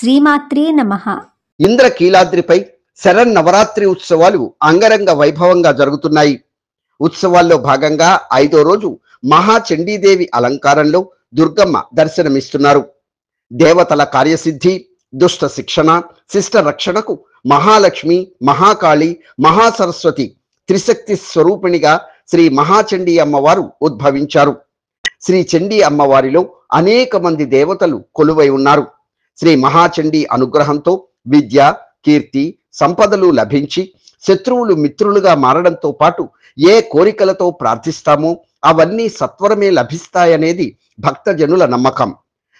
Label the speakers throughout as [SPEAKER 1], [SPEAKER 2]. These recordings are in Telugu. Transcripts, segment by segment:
[SPEAKER 1] శ్రీమాత్రే నమ.
[SPEAKER 2] ఇంద్ర కీలాద్రిపై శరణ్ నవరాత్రి ఉత్సవాలు అంగరంగ వైభవంగా జరుగుతున్నాయి. ఉత్సవాల్లో భాగంగా ఐదో రోజు మహాచండీదేవి అలంకారంలో దుర్గమ్మ దర్శనమిస్తున్నారు. దేవతల కార్యసిద్ధి దుష్ట శిక్షణ శిష్ట రక్షణకు మహాలక్ష్మి మహాకాళి మహాసరస్వతి త్రిశక్తి స్వరూపిణిగా శ్రీ మహాచండీ అమ్మవారు ఉద్భవించారు. శ్రీ చండీ అమ్మవారిలో అనేక మంది దేవతలు కొలువై ఉన్నారు. శ్రీ మహాచండీ అనుగ్రహంతో విద్య కీర్తి సంపదలు లభించి శత్రువులు మిత్రులుగా మారడంతో పాటు ఏ కోరికలతో ప్రార్థిస్తామో అవన్నీ సత్వరమే లభిస్తాయనేది భక్తజనుల నమ్మకం.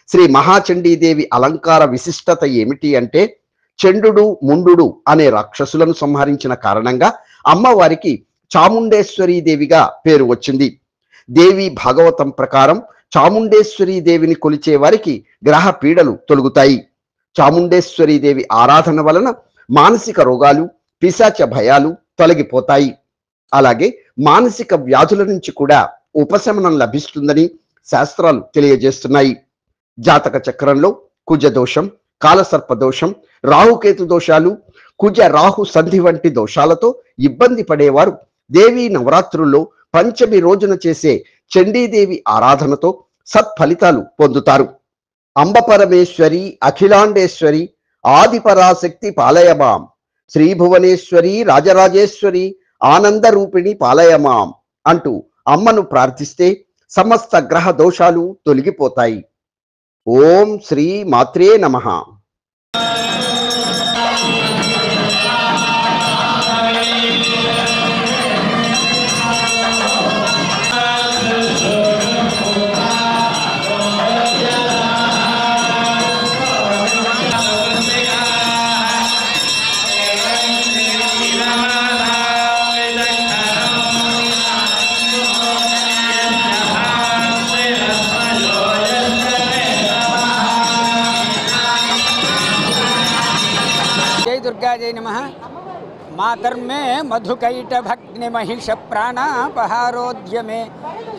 [SPEAKER 2] శ్రీ మహాచండీదేవి అలంకార విశిష్టత ఏమిటి అంటే చండు ముండు అనే రాక్షసులను సంహరించిన కారణంగా అమ్మవారికి చాముండేశ్వరీ దేవిగా పేరు వచ్చింది. దేవి భాగవతం ప్రకారం చాముండేశ్వరీ దేవిని కొలిచే వారికి గ్రహ పీడలు తొలుగుతాయి. చాముండేశ్వరీ దేవి ఆరాధన వలన మానసిక రోగాలు పిశాచ భయాలు తొలగిపోతాయి. అలాగే మానసిక వ్యాధుల నుంచి కూడా ఉపశమనం లభిస్తుందని శాస్త్రాలు తెలియజేస్తున్నాయి. జాతక చక్రంలో కుజ దోషం కాలసర్ప దోషం రాహుకేతు దోషాలు కుజ రాహు సంధి వంటి దోషాలతో ఇబ్బంది పడేవారు దేవీ నవరాత్రుల్లో పంచమి రోజున చేసే చండీదేవి ఆరాధనతో సత్ఫలితాలు పొందుతారు. అంబపరమేశ్వరి అఖిలాండేశ్వరి ఆదిపరాశక్తి పాలయమాం. శ్రీభువనేశ్వరి రాజరాజేశ్వరి ఆనంద రూపిణి పాలయమాం అంటూ అమ్మను ప్రార్థిస్తే సమస్త గ్రహ దోషాలు తొలగిపోతాయి. ఓం శ్రీ మాత్రే నమః.
[SPEAKER 3] జై దుర్గా జై నమ మాతర్మే మధుకైటభగ్నిమహిష ప్రాణాపహారోద్యమే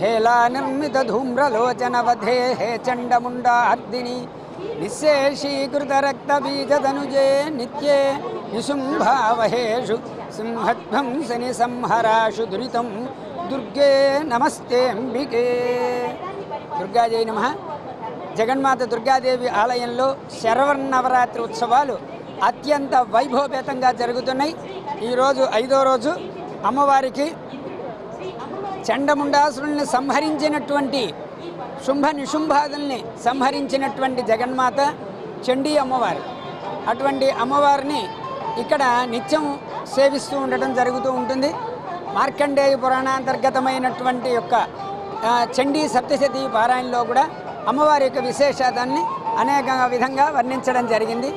[SPEAKER 3] హేలా నిర్మిత ధూమ్రలోచనవధే హే చండముండార్దిని నిశేషీకృత రక్తబీజదనుజే నిత్యే నిశుంభావహేషు సింహధ్వంసని సంహరాషు దురితం దుర్గే నమస్తే అంబికే దుర్గా జై నమ జగన్మాత దుర్గాదేవి ఆలయంలో శరవన్నవరాత్రి ఉత్సవాలు అత్యంత వైభవపేతంగా జరుగుతున్నాయి. ఈరోజు ఐదో రోజు అమ్మవారికి చండముండాసురుల్ని సంహరించినటువంటి శుంభ నిశుంభాదుల్ని సంహరించినటువంటి జగన్మాత చండీ అమ్మవారు. అటువంటి అమ్మవారిని ఇక్కడ నిత్యం సేవిస్తూ ఉండటం జరుగుతూ ఉంటుంది. మార్కండేయ పురాణాంతర్గతమైనటువంటి యొక్క చండీ సప్తశతి పారాయణలో కూడా అమ్మవారి యొక్క విశేషతాన్ని అనేక విధంగా వర్ణించడం జరిగింది.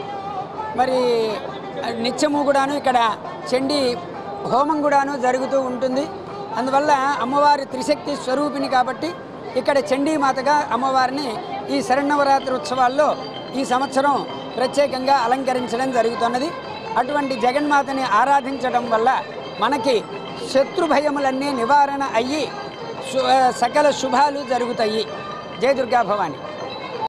[SPEAKER 3] మరి నిత్యము కూడాను ఇక్కడ చండీ హోమం కూడాను జరుగుతూ ఉంటుంది. అందువల్ల అమ్మవారి త్రిశక్తి స్వరూపిణి కాబట్టి ఇక్కడ చండీమాతగా అమ్మవారిని ఈ శరణవరాత్రి ఉత్సవాల్లో ఈ సంవత్సరం ప్రత్యేకంగా అలంకరించడం జరుగుతున్నది. అటువంటి జగన్మాతని ఆరాధించడం వల్ల మనకి శత్రు భయములన్నీ నివారణ అయ్యి సకల శుభాలు జరుగుతాయి. జయ దుర్గా భవాని